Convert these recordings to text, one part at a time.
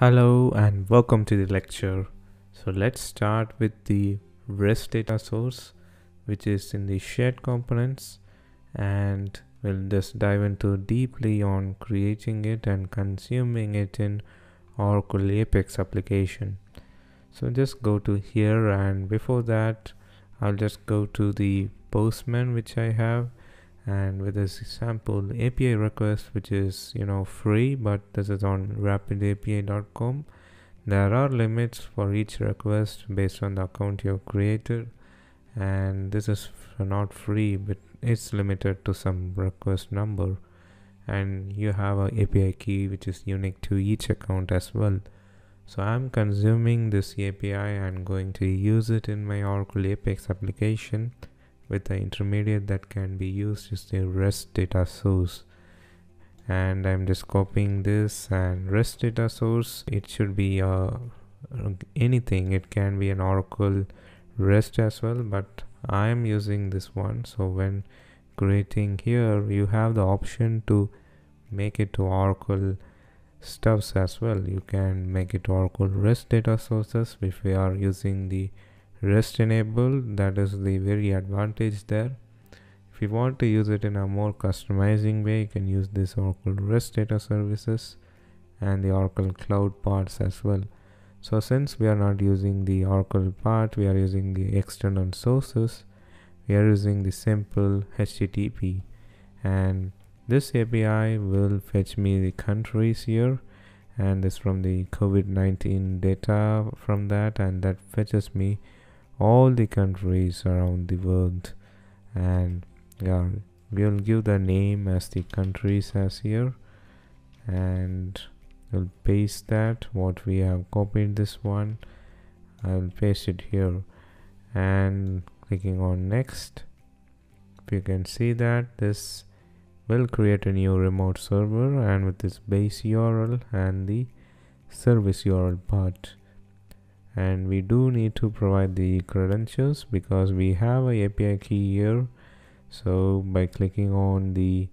Hello and welcome to the lecture. So let's start with the REST data source which is in the shared components and we'll just dive into deeply on creating it and consuming it in Oracle Apex application. So just go to here and before that I'll just go to the Postman which I have and with this sample API request which is you know free but this is on rapidapi.com there are limits for each request based on the account you've created. And this is not free but it's limited to some request number. And you have a API key which is unique to each account as well. So I'm consuming this API and going to use it in my Oracle Apex application with the intermediate that can be used is the rest data source. And I'm just copying this and rest data source it should be uh, anything. It can be an Oracle rest as well but I'm using this one. So when creating here you have the option to make it to Oracle stuffs as well. You can make it Oracle rest data sources if we are using the rest enabled that is the very advantage there. If you want to use it in a more customizing way you can use this oracle rest data services and the oracle cloud parts as well. So since we are not using the oracle part we are using the external sources. We are using the simple http and this api will fetch me the countries here and this from the covid-19 data from that and that fetches me all the countries around the world. And yeah we'll give the name as the countries as here. And we'll paste that what we have copied this one. I'll paste it here. And clicking on next if you can see that this will create a new remote server and with this base URL and the service URL part and we do need to provide the credentials because we have a API key here. So by clicking on the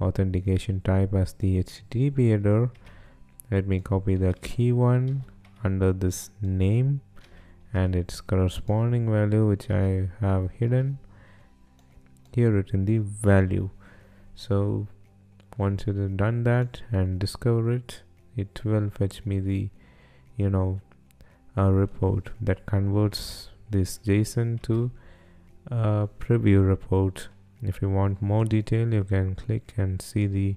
authentication type as the HTTP header let me copy the key one under this name and its corresponding value which I have hidden here it in the value. So once you have done that and discover it it will fetch me the you know a report that converts this JSON to a preview report. If you want more detail, you can click and see the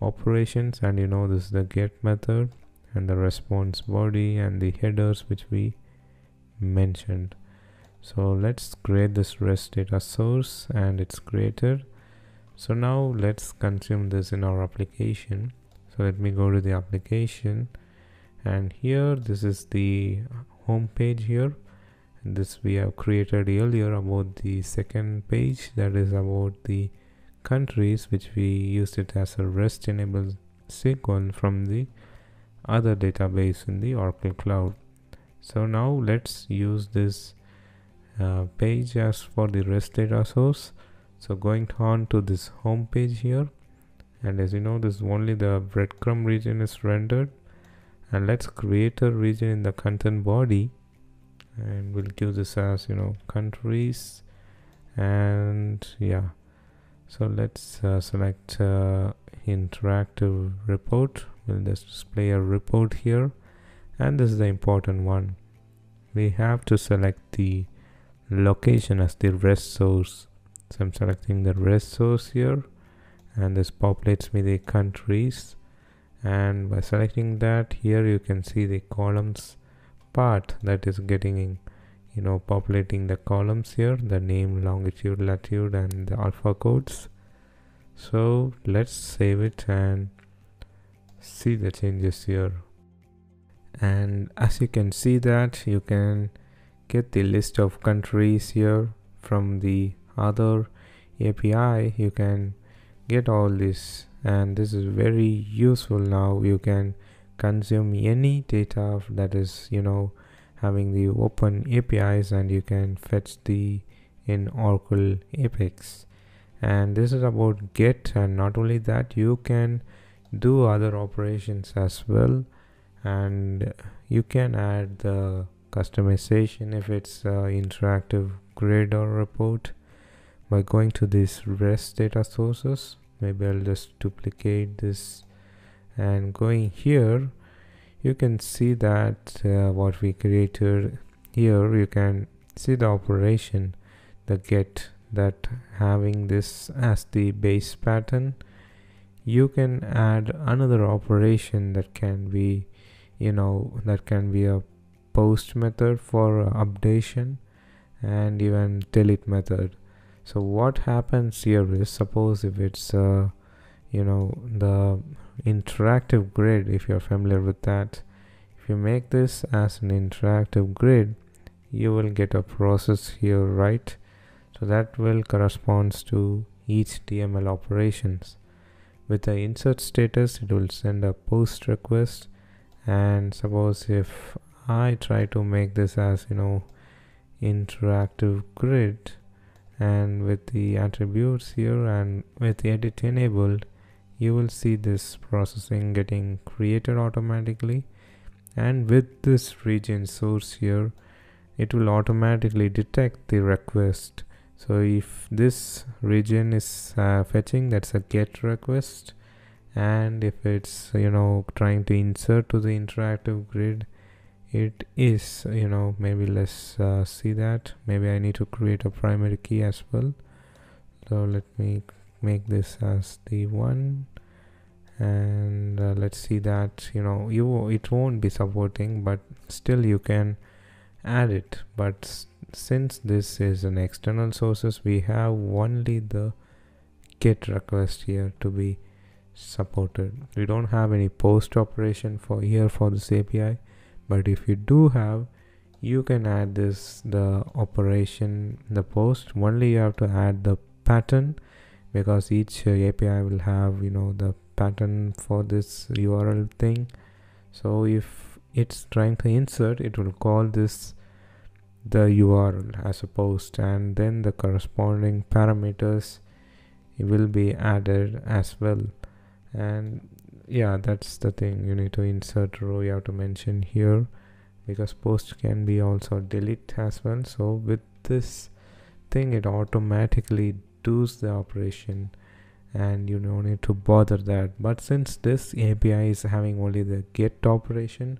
operations and you know this is the get method and the response body and the headers which we mentioned. So let's create this REST data source and it's created. So now let's consume this in our application. So let me go to the application and here this is the home page here this we have created earlier about the second page that is about the countries which we used it as a rest enabled SQL from the other database in the Oracle Cloud. So now let's use this uh, page as for the REST data source. So going on to this home page here and as you know this is only the breadcrumb region is rendered and let's create a region in the content body. And we'll give this as you know countries. And yeah. So let's uh, select uh, interactive report. We'll just display a report here. And this is the important one. We have to select the location as the rest source. So i'm selecting the rest source here. And this populates me the countries and by selecting that here you can see the columns part that is getting you know populating the columns here the name longitude latitude and the alpha codes. So let's save it and see the changes here. And as you can see that you can get the list of countries here from the other API you can get all this and this is very useful now. You can consume any data that is you know having the open apis and you can fetch the in oracle apex. And this is about get and not only that you can do other operations as well. And you can add the customization if it's uh, interactive grid or report by going to these rest data sources maybe I'll just duplicate this. And going here you can see that uh, what we created here you can see the operation the get that having this as the base pattern. You can add another operation that can be you know that can be a post method for updation and even delete method so what happens here is suppose if it's uh, you know the interactive grid if you're familiar with that if you make this as an interactive grid you will get a process here right? So that will corresponds to each DML operations. With the insert status it will send a post request. And suppose if I try to make this as you know interactive grid and with the attributes here and with edit enabled you will see this processing getting created automatically. And with this region source here it will automatically detect the request. So if this region is uh, fetching that's a get request. And if it's you know trying to insert to the interactive grid it is you know maybe let's uh, see that. Maybe I need to create a primary key as well. So let me make this as the one. And uh, let's see that you know you it won't be supporting but still you can add it. But since this is an external sources we have only the get request here to be supported. We don't have any post operation for here for this api but if you do have you can add this the operation the post. Only you have to add the pattern because each uh, api will have you know the pattern for this url thing. So if it's trying to insert it will call this the URL as a post and then the corresponding parameters will be added as well. And yeah that's the thing. You need to insert row you have to mention here because post can be also delete as well. So with this thing it automatically does the operation and you don't need to bother that. But since this API is having only the get operation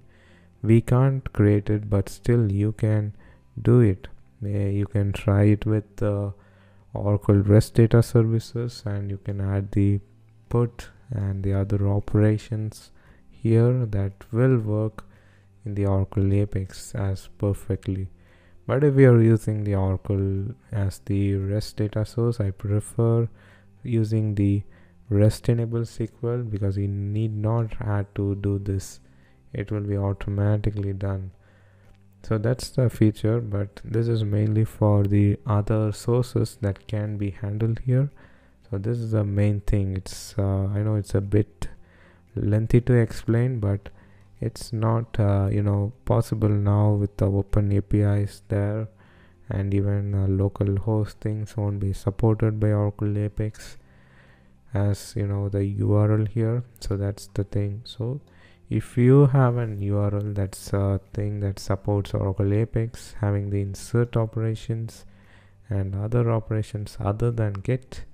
we can't create it but still you can do it. You can try it with uh, oracle rest data services and you can add the put and the other operations here that will work in the oracle apex as perfectly. But if you are using the oracle as the rest data source i prefer using the rest enable sql because you need not have to do this. It will be automatically done. So that's the feature but this is mainly for the other sources that can be handled here so this is the main thing. It's uh, i know it's a bit lengthy to explain but it's not uh, you know possible now with the open apis there and even uh, local host things won't be supported by oracle apex as you know the url here. So that's the thing. So if you have an url that's a thing that supports oracle apex having the insert operations and other operations other than get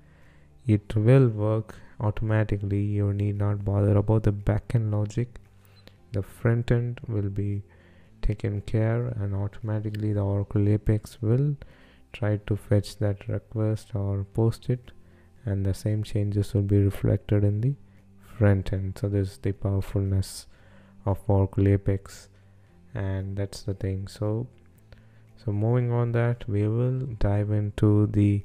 it will work automatically. You need not bother about the backend logic. The front end will be taken care and automatically the oracle apex will try to fetch that request or post it and the same changes will be reflected in the front end. So this is the powerfulness of Oracle Apex and that's the thing. So so moving on that we will dive into the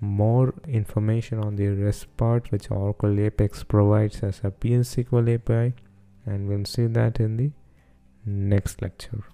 more information on the REST part which Oracle Apex provides as a PL/SQL API and we'll see that in the next lecture